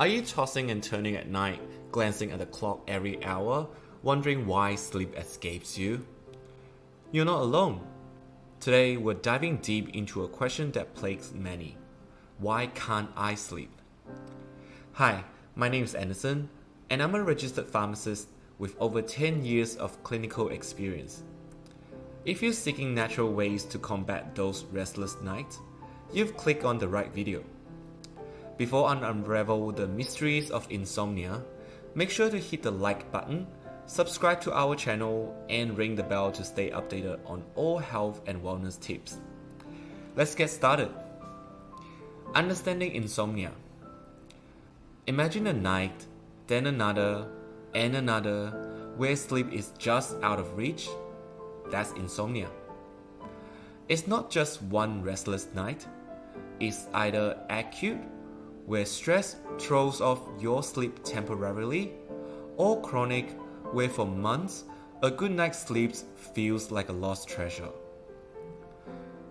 Are you tossing and turning at night, glancing at the clock every hour, wondering why sleep escapes you? You're not alone. Today, we're diving deep into a question that plagues many Why can't I sleep? Hi, my name is Anderson, and I'm a registered pharmacist with over 10 years of clinical experience. If you're seeking natural ways to combat those restless nights, you've clicked on the right video. Before I unravel the mysteries of insomnia, make sure to hit the like button, subscribe to our channel, and ring the bell to stay updated on all health and wellness tips. Let's get started. Understanding insomnia. Imagine a night, then another, and another, where sleep is just out of reach. That's insomnia. It's not just one restless night, it's either acute where stress throws off your sleep temporarily, or chronic, where for months a good night's sleep feels like a lost treasure.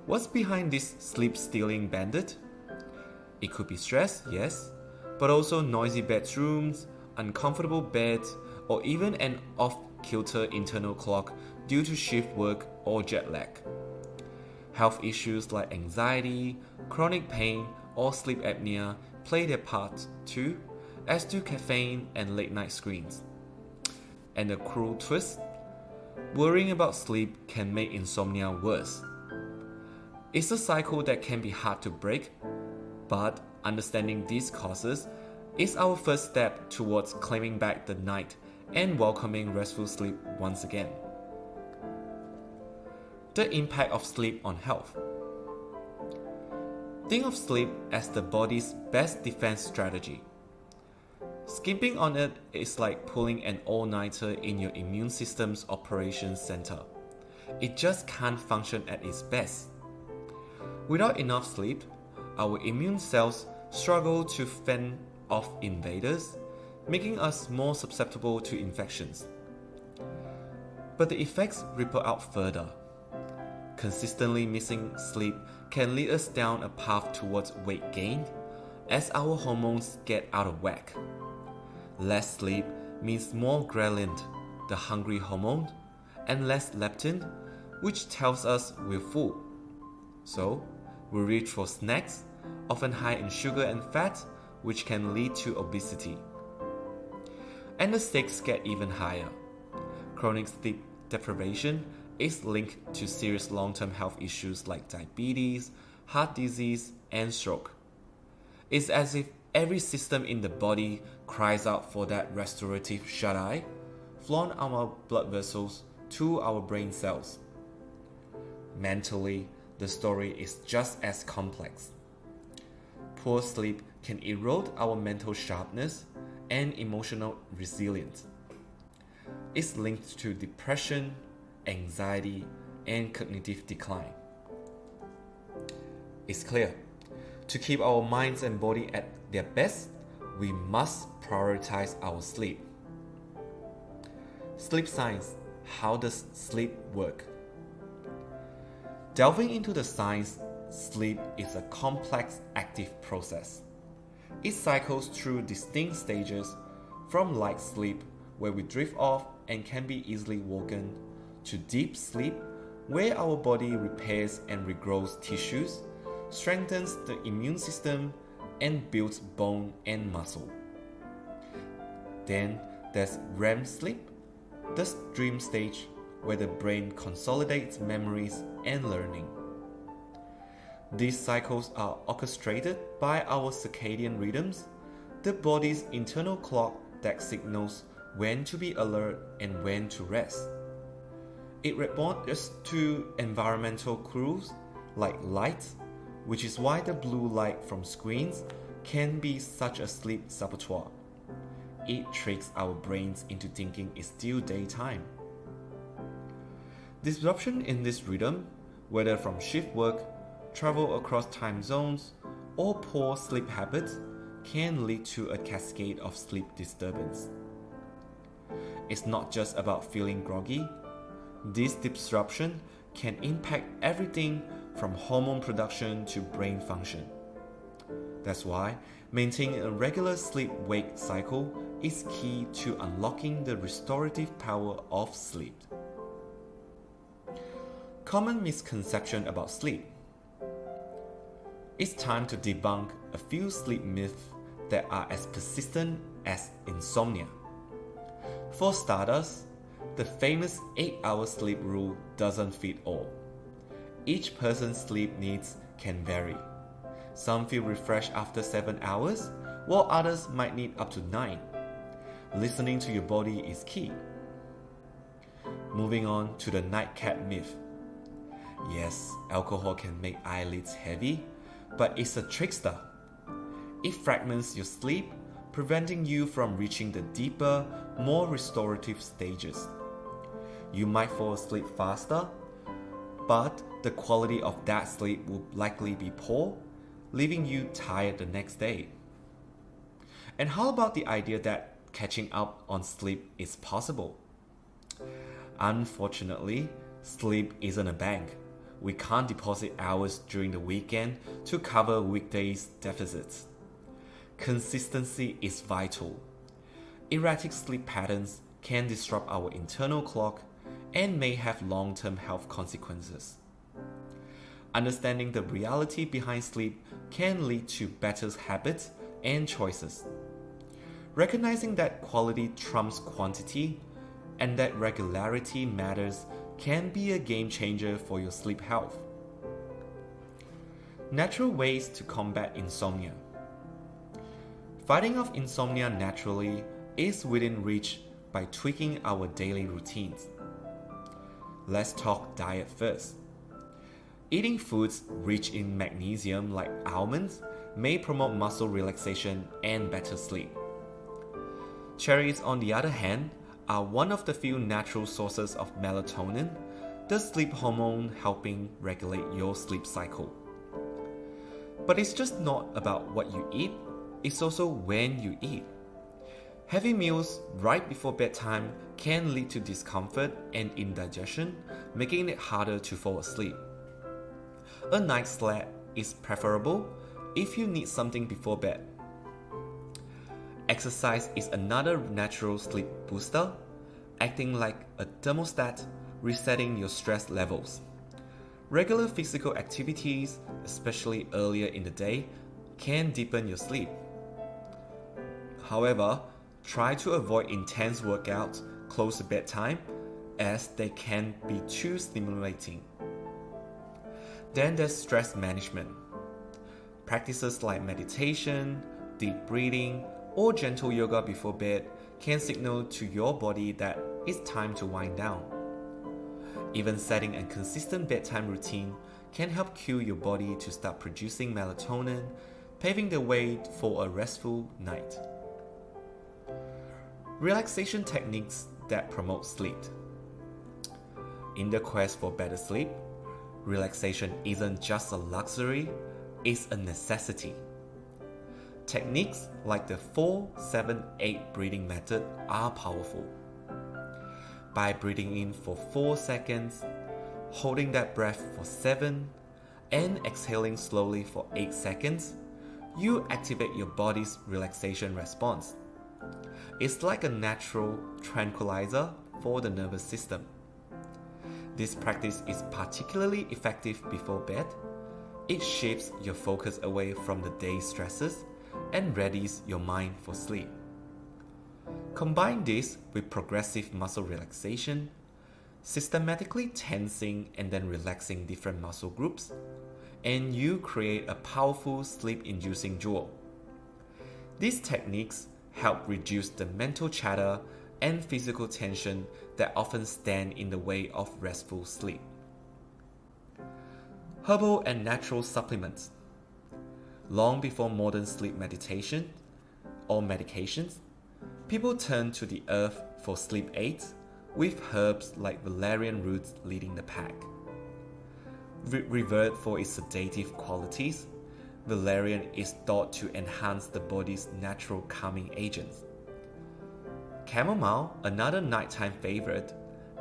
What's behind this sleep stealing bandit? It could be stress, yes, but also noisy bedrooms, uncomfortable beds, or even an off kilter internal clock due to shift work or jet lag. Health issues like anxiety, chronic pain, or sleep apnea play their part too, as do caffeine and late night screens. And the cruel twist worrying about sleep can make insomnia worse. It's a cycle that can be hard to break, but understanding these causes is our first step towards claiming back the night and welcoming restful sleep once again. The impact of sleep on health. Think of sleep as the body's best defense strategy. Skipping on it is like pulling an all nighter in your immune system's operations center. It just can't function at its best. Without enough sleep, our immune cells struggle to fend off invaders, making us more susceptible to infections. But the effects ripple out further. Consistently missing sleep can lead us down a path towards weight gain as our hormones get out of whack. Less sleep means more ghrelin, the hungry hormone, and less leptin, which tells us we're full. So, we reach for snacks, often high in sugar and fat, which can lead to obesity. And the stakes get even higher. Chronic sleep deprivation is linked to serious long term health issues like diabetes, heart disease, and stroke. It's as if every system in the body cries out for that restorative shut eye, flaunt our blood vessels to our brain cells. Mentally, the story is just as complex. Poor sleep can erode our mental sharpness and emotional resilience. It's linked to depression, anxiety, and cognitive decline. It's clear to keep our minds and body at their best, we must prioritize our sleep. Sleep science How does sleep work? Delving into the science, sleep is a complex active process. It cycles through distinct stages from light sleep, where we drift off and can be easily woken, to deep sleep, where our body repairs and regrows tissues, strengthens the immune system, and builds bone and muscle. Then there's REM sleep, the dream stage where the brain consolidates memories and learning. These cycles are orchestrated by our circadian rhythms, the body's internal clock that signals when to be alert and when to rest. It responds to environmental cues like light, which is why the blue light from screens can be such a sleep saboteur. It tricks our brains into thinking it's still daytime. Disruption in this rhythm, whether from shift work, travel across time zones, or poor sleep habits, can lead to a cascade of sleep disturbance. It's not just about feeling groggy, this disruption can impact everything from hormone production to brain function. That's why maintaining a regular sleep wake cycle is key to unlocking the restorative power of sleep. Common misconception about sleep. It's time to debunk a few sleep myths that are as persistent as insomnia. For starters, the famous 8 hour sleep rule doesn't fit all. Each person's sleep needs can vary. Some feel refreshed after 7 hours, while others might need up to 9. Listening to your body is key. Moving on to the nightcap myth. Yes, alcohol can make eyelids heavy, but it's a trickster. It fragments your sleep, preventing you from reaching the deeper, more restorative stages. You might fall asleep faster, but the quality of that sleep will likely be poor, leaving you tired the next day. And how about the idea that catching up on sleep is possible? Unfortunately, sleep isn't a bank we can't deposit hours during the weekend to cover weekdays deficits. Consistency is vital. Erratic sleep patterns can disrupt our internal clock and may have long term health consequences. Understanding the reality behind sleep can lead to better habits and choices. Recognizing that quality trumps quantity and that regularity matters can be a game changer for your sleep health. Natural ways to combat insomnia. Fighting off insomnia naturally is within reach by tweaking our daily routines. Let's talk diet first. Eating foods rich in magnesium like almonds may promote muscle relaxation and better sleep. Cherries, on the other hand, are one of the few natural sources of melatonin, the sleep hormone helping regulate your sleep cycle. But it's just not about what you eat, it's also when you eat. Heavy meals right before bedtime can lead to discomfort and indigestion, making it harder to fall asleep. A night slap is preferable if you need something before bed Exercise is another natural sleep booster, acting like a thermostat, resetting your stress levels. Regular physical activities, especially earlier in the day, can deepen your sleep. However, try to avoid intense workouts close to bedtime as they can be too stimulating. Then there's stress management. Practices like meditation, deep breathing, or gentle yoga before bed can signal to your body that it's time to wind down. Even setting a consistent bedtime routine can help cue your body to start producing melatonin, paving the way for a restful night. Relaxation techniques that promote sleep. In the quest for better sleep, relaxation isn't just a luxury, it's a necessity. Techniques like the 4 7 8 breathing method are powerful. By breathing in for 4 seconds, holding that breath for 7, and exhaling slowly for 8 seconds, you activate your body's relaxation response. It's like a natural tranquilizer for the nervous system. This practice is particularly effective before bed. It shifts your focus away from the day's stresses and readies your mind for sleep. Combine this with progressive muscle relaxation, systematically tensing and then relaxing different muscle groups, and you create a powerful sleep inducing jewel. These techniques help reduce the mental chatter and physical tension that often stand in the way of restful sleep. Herbal and natural supplements Long before modern sleep meditation or medications, people turned to the earth for sleep aids, with herbs like valerian roots leading the pack. Re- revered for its sedative qualities, valerian is thought to enhance the body's natural calming agents. Chamomile, another nighttime favorite,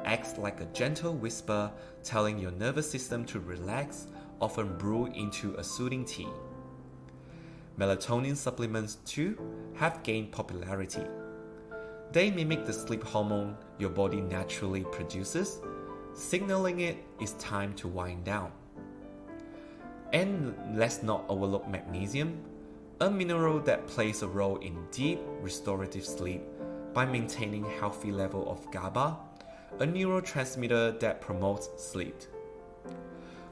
acts like a gentle whisper telling your nervous system to relax, often brewed into a soothing tea. melatonin supplements too have gained popularity. They mimic the sleep hormone your body naturally produces, signaling it is time to wind down. And let's not overlook magnesium, a mineral that plays a role in deep restorative sleep by maintaining healthy level of GABA, a neurotransmitter that promotes sleep.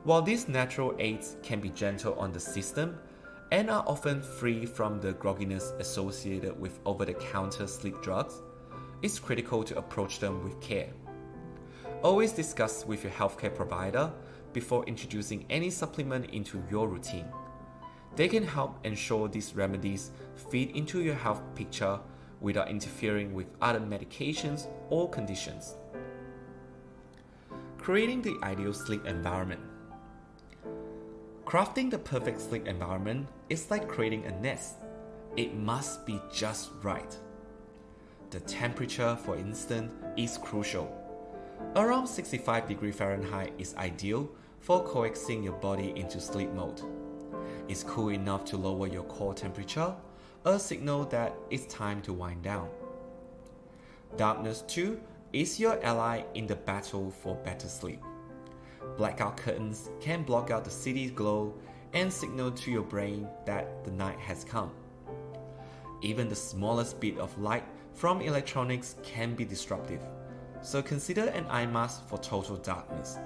While these natural aids can be gentle on the system and are often free from the grogginess associated with over-the-counter sleep drugs, it's critical to approach them with care. Always discuss with your healthcare provider before introducing any supplement into your routine. They can help ensure these remedies fit into your health picture without interfering with other medications or conditions. Creating the ideal sleep environment. Crafting the perfect sleep environment is like creating a nest. It must be just right. The temperature, for instance, is crucial. Around 65 degrees Fahrenheit is ideal for coaxing your body into sleep mode. It's cool enough to lower your core temperature, a signal that it's time to wind down. Darkness, too, is your ally in the battle for better sleep. Blackout curtains can block out the city's glow and signal to your brain that the night has come. Even the smallest bit of light from electronics can be disruptive, so consider an eye mask for total darkness.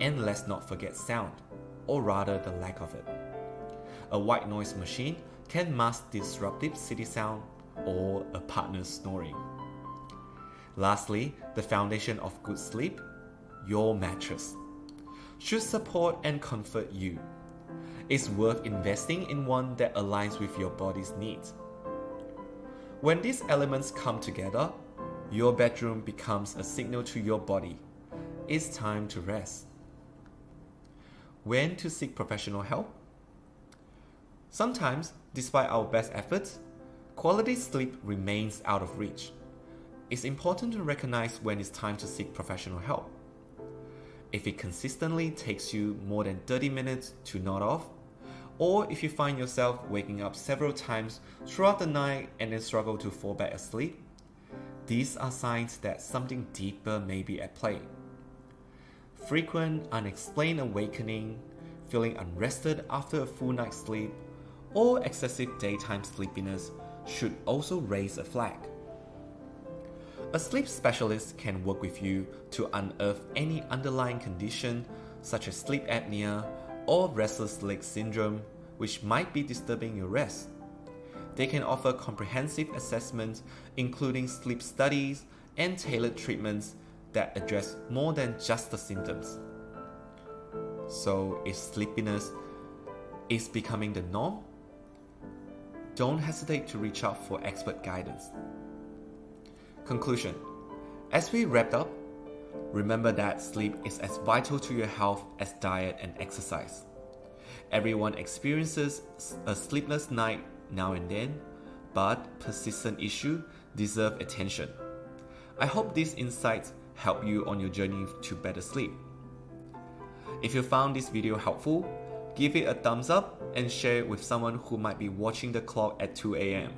And let's not forget sound, or rather the lack of it. A white noise machine can mask disruptive city sound or a partner snoring. Lastly, the foundation of good sleep, your mattress, should support and comfort you. It's worth investing in one that aligns with your body's needs. When these elements come together, your bedroom becomes a signal to your body. It's time to rest. When to seek professional help? Sometimes, despite our best efforts, quality sleep remains out of reach. It's important to recognize when it's time to seek professional help. If it consistently takes you more than 30 minutes to nod off, or if you find yourself waking up several times throughout the night and then struggle to fall back asleep, these are signs that something deeper may be at play. Frequent, unexplained awakening, feeling unrested after a full night's sleep, or excessive daytime sleepiness should also raise a flag. A sleep specialist can work with you to unearth any underlying condition such as sleep apnea or restless leg syndrome which might be disturbing your rest. They can offer comprehensive assessments including sleep studies and tailored treatments that address more than just the symptoms. So, if sleepiness is becoming the norm, don't hesitate to reach out for expert guidance. Conclusion As we wrap up, remember that sleep is as vital to your health as diet and exercise. Everyone experiences a sleepless night now and then, but persistent issues deserve attention. I hope these insights help you on your journey to better sleep. If you found this video helpful, give it a thumbs up and share it with someone who might be watching the clock at 2 a.m.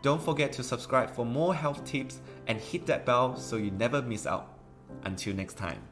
Don't forget to subscribe for more health tips and hit that bell so you never miss out. Until next time.